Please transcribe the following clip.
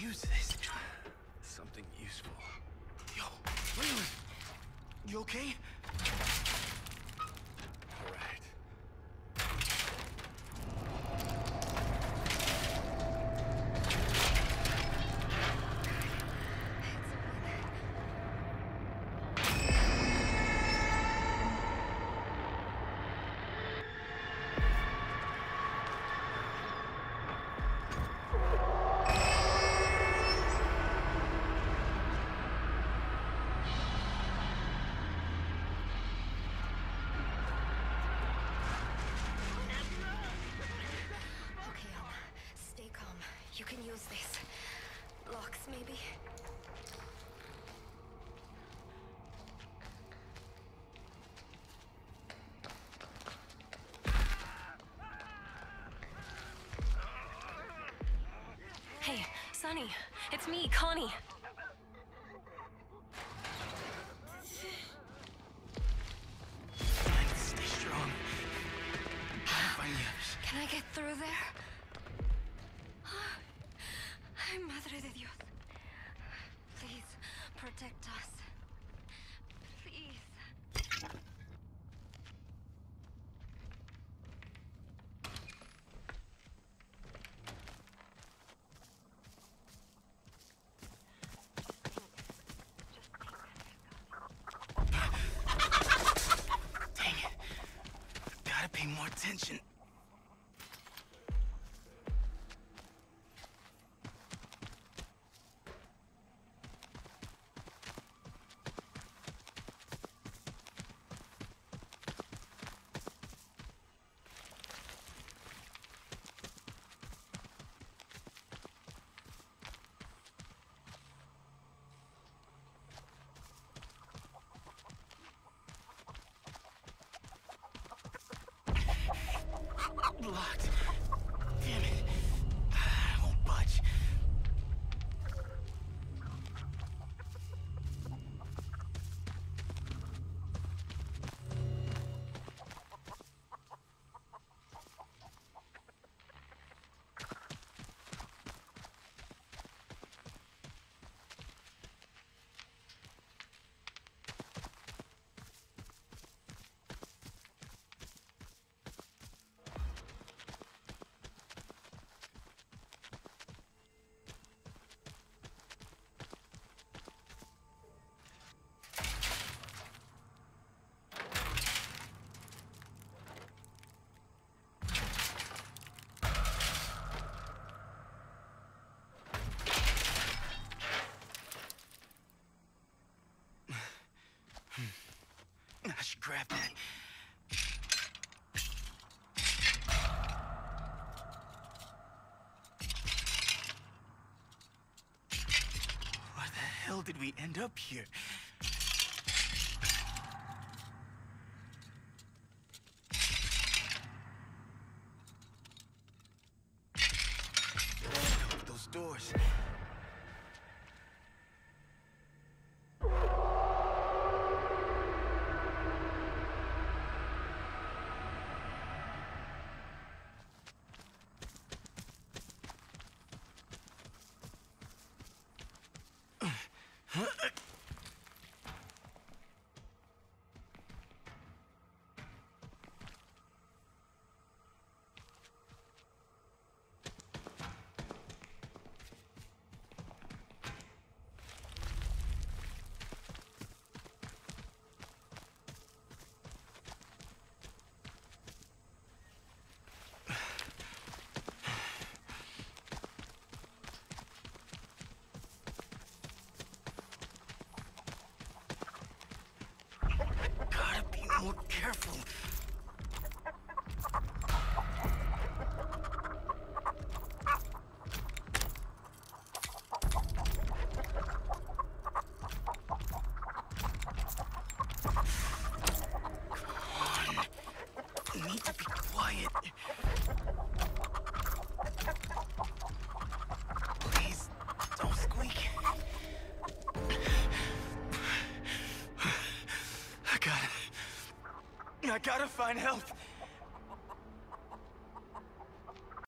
use this. Something useful. Yo, Leland! You okay? Maybe? Hey, Sonny, it's me, Connie. Protect us. Please. Dang it. Gotta pay more attention. Locked. Grab that. Why the hell did we end up here? Those doors. Gotta be more careful. Come on. Need to be quiet. Gotta find help.